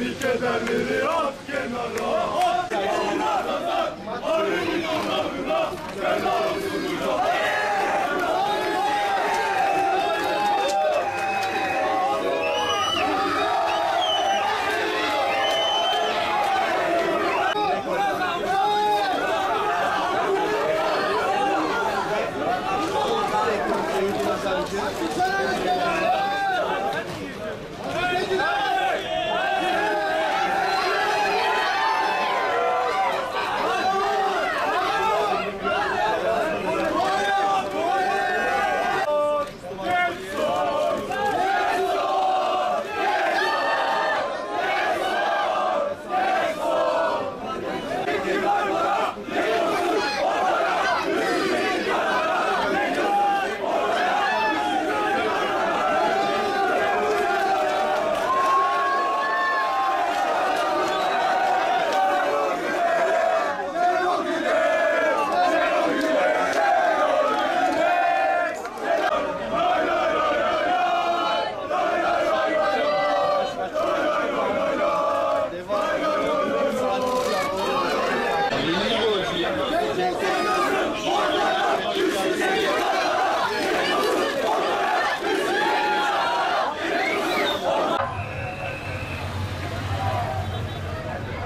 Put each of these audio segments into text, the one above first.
Seni kederleri at kenara At kenara Arının onlarına Feda olsun uca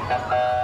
Música